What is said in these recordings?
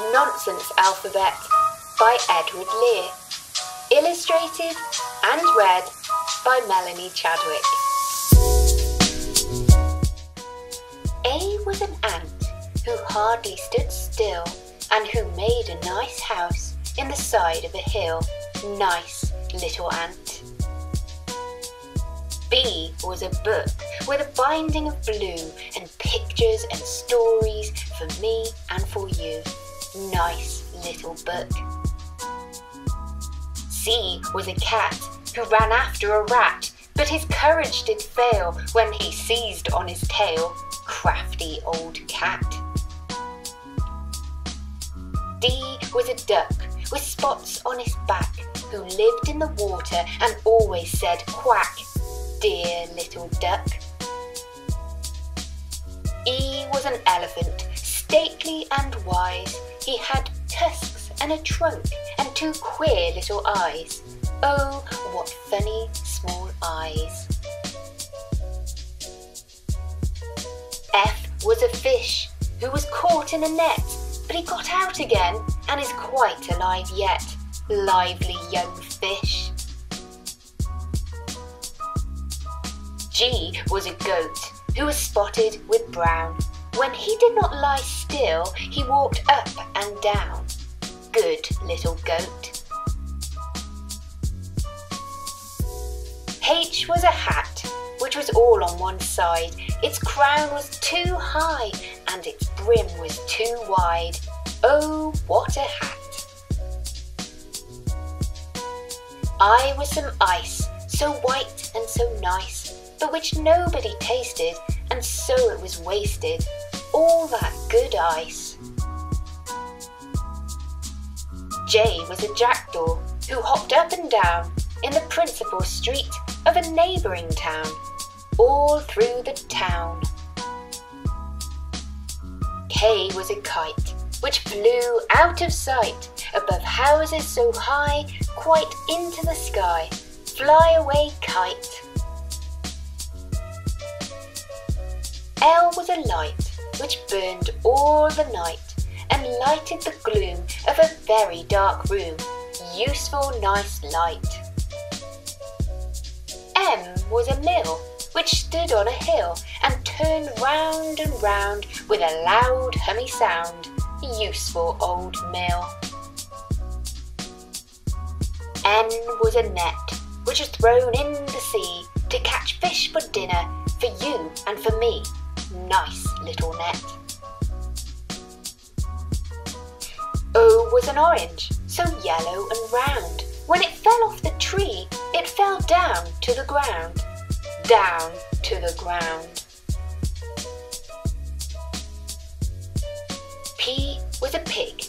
Nonsense Alphabet by Edward Lear. Illustrated and read by Melanie Chadwick. A was an ant who hardly stood still and who made a nice house in the side of a hill. Nice little ant. B was a book with a binding of blue and pictures and stories for me and for you. Nice little book. C was a cat who ran after a rat, but his courage did fail when he seized on his tail. Crafty old cat. D was a duck with spots on his back who lived in the water and always said quack. Dear little duck. E was an elephant, stately and wise. He had tusks and a trunk and two queer little eyes. Oh, what funny small eyes. F was a fish who was caught in a net, but he got out again and is quite alive yet. Lively young fish. G was a goat who was spotted with brown. When he did not lie still, he walked up and down. Good little goat. H was a hat, which was all on one side. Its crown was too high, and its brim was too wide. Oh, what a hat! I was some ice, so white and so nice but which nobody tasted, and so it was wasted, all that good ice. J was a jackdaw who hopped up and down in the principal street of a neighbouring town, all through the town. K was a kite which flew out of sight above houses so high, quite into the sky. Fly away, kite. L was a light which burned all the night and lighted the gloom of a very dark room. Useful, nice light. M was a mill which stood on a hill and turned round and round with a loud hummy sound. Useful old mill. N was a net which was thrown in the sea to catch fish for dinner for you and for me. Nice little net. O was an orange, so yellow and round. When it fell off the tree, it fell down to the ground. Down to the ground. P was a pig,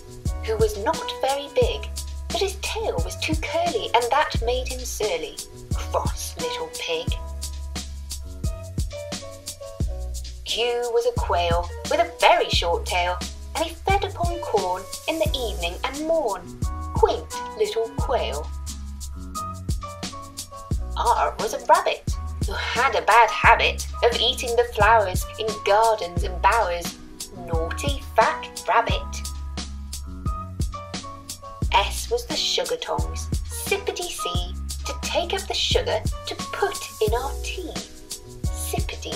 who was not very big, but his tail was too curly, and that made him surly. Cross little pig. Q was a quail with a very short tail, and he fed upon corn in the evening and morn. Quaint little quail. R was a rabbit who had a bad habit of eating the flowers in gardens and bowers. Naughty fat rabbit. S was the sugar tongs, sippity see, to take up the sugar to put in our tea. Sippity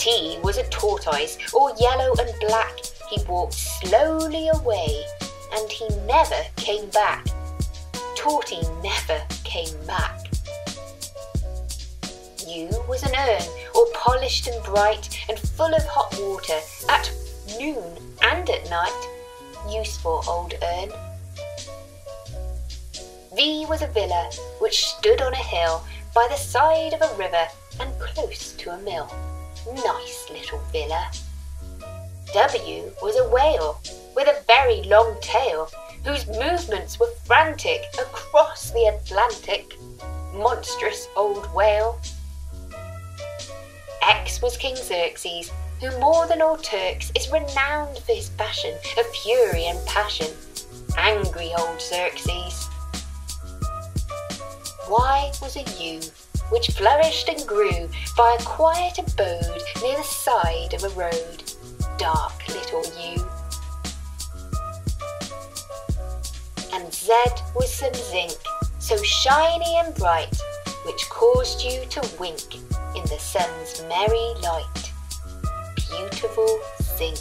see. T was a tortoise, all yellow and black. He walked slowly away, and he never came back. Torty never came back. U was an urn, all polished and bright, and full of hot water, at noon and at night. Useful old urn. V was a villa, which stood on a hill, by the side of a river, and close to a mill. Nice little villa. W was a whale with a very long tail, whose movements were frantic across the Atlantic. Monstrous old whale. X was King Xerxes, who more than all Turks is renowned for his passion of fury and passion. Angry old Xerxes. Y was a yew which flourished and grew by a quiet abode near the side of a road. dark little yew. And Z was some zinc, so shiny and bright, which caused you to wink in the sun's merry light. Beautiful zinc.